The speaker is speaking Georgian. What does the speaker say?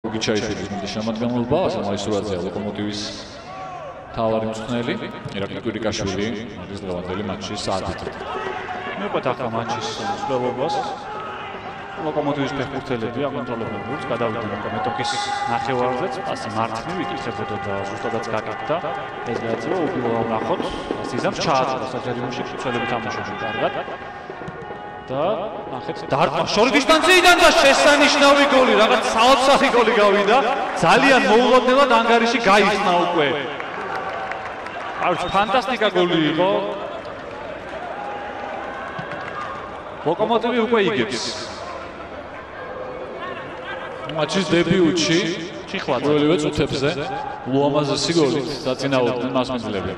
გიჩაიშვილის მინდა შემოადგენლობა, ასე მაისურაძე ლოკომოტივის თავარი მწვრთნელი, ირაკლი კვირიკაშვილი, ის დღევანდელი მატჩის საათით. მეყვეთ ახლა მატჩის მსვლელობას. ლოკომოტივის ფეხბურთელები აკონტროლებდნენ ბურთს, გადავიდნენ უკვე მეტოქის ნახევარზეც, ასე მარცხნივ იკითხებოდა და ზუსტადაც გაკეთდა. ეს გაიწევა უპირველო ნახოთ, სიზამს ჩააწოდა საჯარიმოში, ცელები თამაშობდნენ კარგად. და ნახეთ დარტყმა შორი დისტანციიდან და შესანიშნავი გოლი, რაღაც საოცარი გოლი გავიდა. ძალიან მოულოდნელად ანგარიში გაიხსნა უკვე. არც ფანტასტიკა გოლი იყო. ლოკომოტივი უკვე იგებს. მატჩის დებიუტში ჩიხლა პირველივე წუთებზე ულამაზესი გოლით დაწინაურდნენ მასმედლები.